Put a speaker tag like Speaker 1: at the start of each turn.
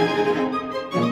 Speaker 1: Música